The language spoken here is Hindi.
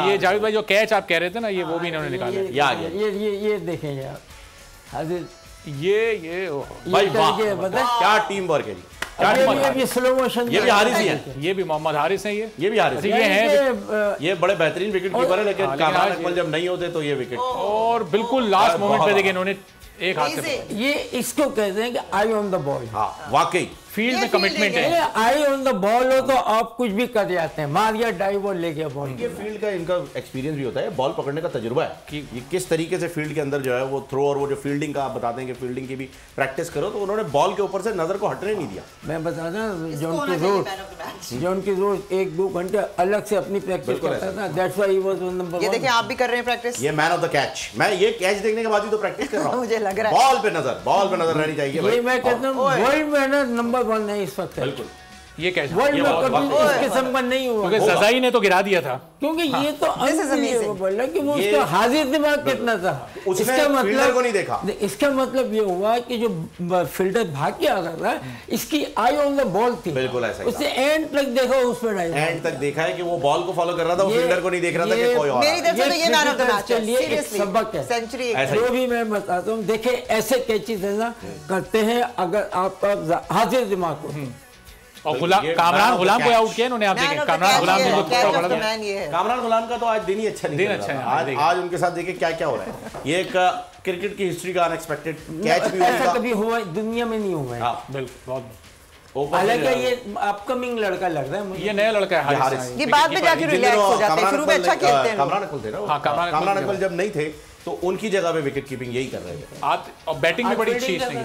ये जावेद भाई जो कैच आप कह रहे थे ना ये वो भी इन्होंने निकाला। है। ये आ गया ये ये ये देखेंगे आप हाजिर। ये ये भाई ये वाह क्या टीम वर्क है ये? भी वर्क अभी स्लो मोशन ये भी हारिस ही है। ये भी मोहम्मद हारिस है ये। ये भी हारिस अच्छा, है। ये हैं ये बड़े बेहतरीन विकेट कीपर है लेकिन हाँ, कामरान अकमल ये- जब नहीं होते तो ये विकेट और बिल्कुल लास्ट मोमेंट पे देखिए इन्होंने एक हाथ से ये इसको कहते हैं कि आई ऑन द बॉल हाँ वाकई। फ़ील्ड में कमिटमेंट है। आई ऑन द बॉल हो तो आप कुछ भी कर जाते हैं। मार या डाइव और ले गया बॉल ये फ़ील्ड का इनका एक्सपीरियंस भी होता है। बॉल पकड़ने का तजुर्बा है कि- ये किस तरीके से फ़ील्ड के अंदर जो है वो थ्रो और वो जो फील्डिंग का आप बताते हैं कि फील्डिंग की भी प्रैक्टिस करो तो उन्होंने बॉल के ऊपर से नज़र को हटने नहीं दिया। मैं बता दूँ इसको जॉन होना रोज। जॉन की रोज एक दो घंटे अलग से अपनी प्रैक्टिस करता था। That's why he was one number ये देखिए आप भी कर रहे हैं प्रैक्टिस ये मैन ऑफ़ द कैच मैं ये कैच देखने के बाद ही तो प्रैक्टिस कर रहा हूँ। मुझे लग रहा है। बॉल पे नज़र बॉल पे नज़र रहनी चाहिए ये मैं कहता हूँ। वर्ल्ड में ना नंबर वन है इस वक्त। बिल्कुल। ये कैच वर्ल्ड ये में बहुत- कभी बहुत- इस किस्म का नहीं हुआ। क्योंकि सजाई ने तो गिरा दिया था। क्योंकि ये तो This is amazing. unbelievable है कि वो उसका हाजिर दिमाग कितना था। उसने फील्डर को नहीं देखा। इसका मतलब ये हुआ कि जो फील्डर भाग के आ रहा था इसकी आई ऑन द बॉल थी। बिल्कुल ऐसा ही उसने एंड तक देखा उस पर एंड तक देखा है कि वो बॉल को फॉलो कर रहा था वो फील्डर को नहीं देख रहा था कि कोई और मेरी आ रहा है। तरफ़ से तो ये ये मैन ऑफ़ द मैच है। सीरियसली सबक है। सेंचुरी जो भी मैं बताता हूँ देखे ऐसे कैचेज है ना करते हैं अगर आप आप हाजिर दिमाग को। और गुलाम ये कामरान गुलाम को आउट किया इन्होंने आप देखें। कामरान गुलाम ने जो कामरान गुलाम का तो आज दिन ही अच्छा दिन अच्छा है, आज आज उनके साथ देखिए क्या क्या हो रहा है। ये एक क्रिकेट की हिस्ट्री का अनएक्सपेक्टेड कैच भी ऐसा कभी हुआ दुनिया में नहीं हुआ है। हाँ। बिल्कुल बहुत हालाँकि ये अपकमिंग लड़का लग रहा है मुझे। ये नया लड़का है ये हारिस। हारिस। ये बाद में जाके रिलैक्स हो जाते हैं। शुरू में अच्छा खेलते हैं। कामरान थे ना? हाँ, कामरान जब नहीं थे तो उनकी जगह पे विकेट कीपिंग यही कर रहे थे। आज बैटिंग में बड़ी अच्छी इसने